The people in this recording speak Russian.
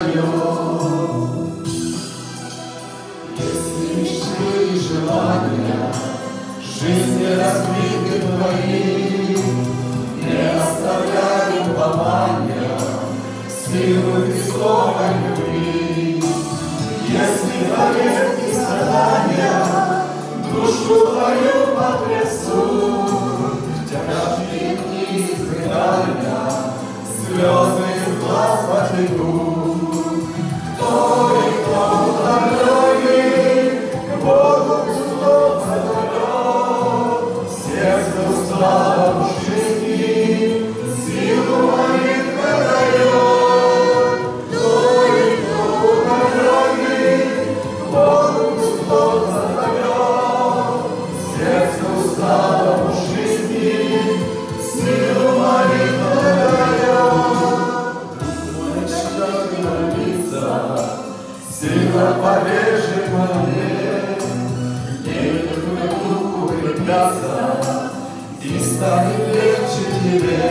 Если мечты и желания Жизни разбиты твои, Не оставляй упования Силы Христовой любви. Если болезнь и страдания Душу твою потрясут, Тяжкие испытания Слезы из глаз потекут. Повержет мне, Нет дух укрепляться, está doente de ver.